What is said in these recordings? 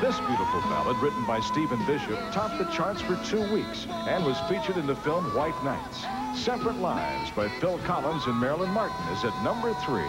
This beautiful ballad, written by Stephen Bishop, topped the charts for two weeks and was featured in the film White Nights. Separate Lives by Phil Collins and Marilyn Martin is at number three.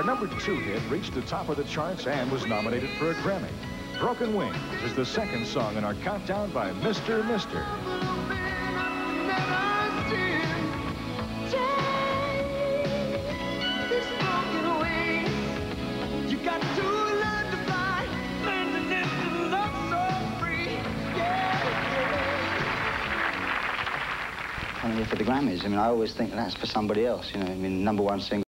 Our number two hit reached the top of the charts and was nominated for a Grammy. Broken Wings is the second song in our countdown by Mr. Mister. coming here for the Grammys. I mean, I always think that's for somebody else, you know. I mean, number one single.